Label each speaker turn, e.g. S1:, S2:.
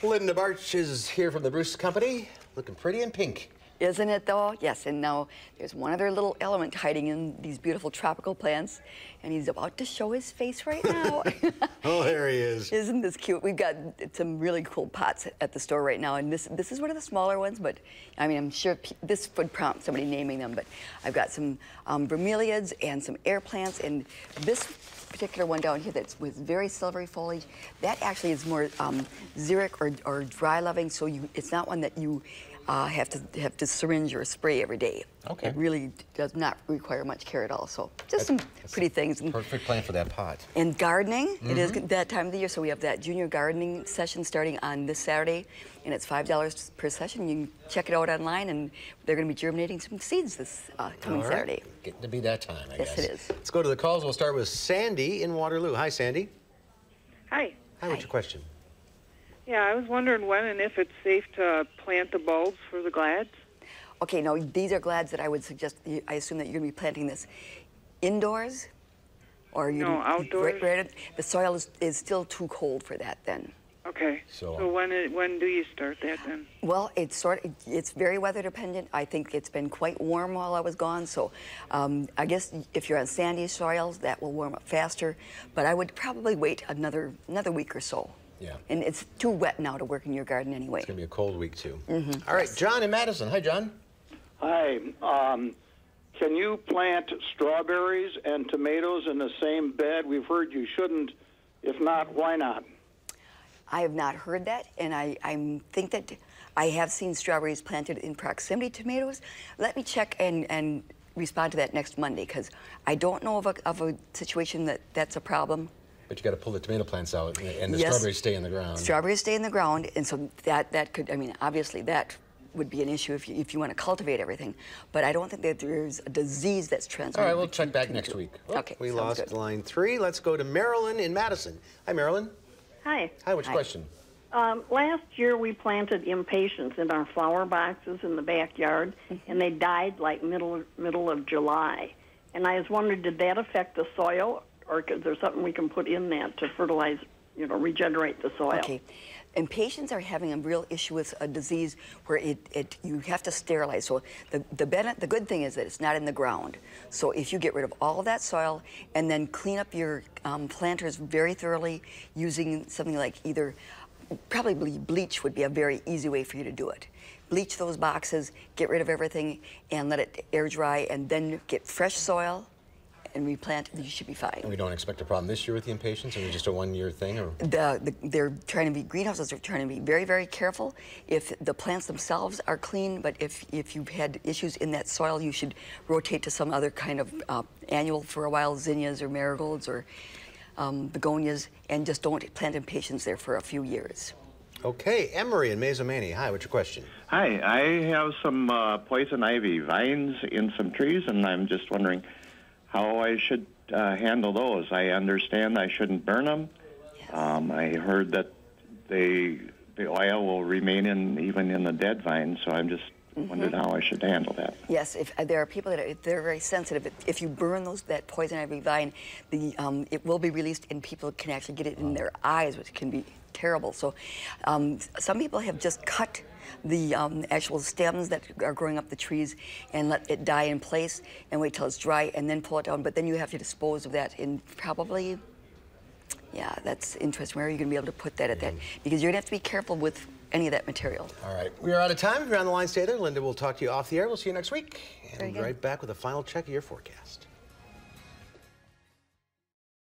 S1: Linda Barcz is here from the Bruce Company, looking pretty in pink.
S2: Isn't it though? Yes, and now there's one other little element hiding in these beautiful tropical plants, and he's about to show his face right now.
S1: oh, there he is.
S2: Isn't this cute? We've got some really cool pots at the store right now, and this this is one of the smaller ones, but I mean, I'm sure this would prompt somebody naming them, but I've got some um, bromeliads and some air plants, and this particular one down here that's with very silvery foliage, that actually is more um, xeric or, or dry loving, so you, it's not one that you uh, have to have to syringe or spray every day.
S1: Okay.
S2: It really does not require much care at all. So just some pretty things.
S1: Perfect plan for that pot.
S2: And gardening, mm -hmm. it is
S1: mm-hmm.
S2: that time of the year, so we have that junior gardening session starting on this Saturday, and it's five dollars per session. You can check it out online, and they're going to be germinating some seeds this uh, coming
S1: right.
S2: Saturday.
S1: Getting to be that time, I
S2: yes,
S1: guess.
S2: Yes, it is.
S1: Let's go to the calls. We'll start with Sandy in Waterloo. Hi, Sandy.
S3: Hi.
S1: Hi. Hi. What's your question?
S3: Yeah, I was wondering when and if it's safe to plant the bulbs for the glads.
S2: Okay, now these are glads that I would suggest, I assume that you're going to be planting this indoors? Or you
S3: no, outdoors?
S2: Right, right, the soil is, is still too cold for that then.
S3: Okay. So, so when it, when do you start that then?
S2: Well, it's sort of, it's very weather dependent. I think it's been quite warm while I was gone, so um, I guess if you're on sandy soils, that will warm up faster. But I would probably wait another another week or so.
S1: Yeah.
S2: And it's too wet now to work in your garden anyway.
S1: It's going to be a cold week, too.
S2: Mm -hmm.
S1: All right, John in Madison. Hi, John.
S4: Hi. Um, can you plant strawberries and tomatoes in the same bed? We've heard you shouldn't. If not, why not?
S2: I have not heard that, and I, I think that I have seen strawberries planted in proximity to tomatoes. Let me check and, and respond to that next Monday, because I don't know of a, of a situation that that's a problem.
S1: But you got to pull the tomato plants out, and the
S2: yes.
S1: strawberries stay in the ground.
S2: Strawberries stay in the ground, and so that that could, I mean, obviously that would be an issue if you, if you want to cultivate everything. But I don't think that there's a disease that's transmitted.
S1: All right, we'll check back next week.
S2: Oh, okay,
S1: We lost good. line three. Let's go to Marilyn in Madison. Hi, Marilyn.
S5: Hi.
S1: Hi, what's your question?
S5: Um, last year we planted impatiens in our flower boxes in the backyard, mm -hmm. and they died like middle middle of July. And I was wondering, did that affect the soil, or is there something we can put in that to fertilize, you know, regenerate the soil?
S2: Okay. Impatiens are having a real issue with a disease where it, it you have to sterilize. So the the, the good thing is that it's not in the ground. So if you get rid of all of that soil and then clean up your um, planters very thoroughly using something like either probably bleach would be a very easy way for you to do it. Bleach those boxes, get rid of everything, and let it air dry, and then get fresh soil and replant, you should be fine.
S1: And we don't expect a problem this year with the impatiens, or just a one-year thing? Or?
S2: The, the, they're trying to be, greenhouses are trying to be very, very careful. If the plants themselves are clean, but if, if you've had issues in that soil, you should rotate to some other kind of uh, annual for a while, zinnias or marigolds or um, begonias, and just don't plant impatiens there for a few years.
S1: Okay, Emery and Mazomanie. Hi, what's your question?
S6: Hi, I have some uh, poison ivy vines in some trees, and I'm just wondering how I should uh, handle those. I understand I shouldn't burn them. Yes. Um, I heard that they the oil will remain in even in the dead vine, so I'm just mm-hmm. wondered how I should handle that.
S2: Yes, if uh, there are people that are, they're very sensitive. If, if, you burn those that poison ivy vine, the um, it will be released, and people can actually get it in their eyes, which can be terrible. So, um, some people have just cut the um, actual stems that are growing up the trees and let it die in place and wait till it's dry and then pull it down. But then you have to dispose of that in probably, yeah, that's interesting. Where are you going to be able to put that at that? Because you're going to have to be careful with any of that material.
S1: All right. We are out of time. If you're on the line, stay there. Linda We'll talk to you off the air. We'll see you next week. And
S2: we'll
S1: be right back with a final check of your forecast.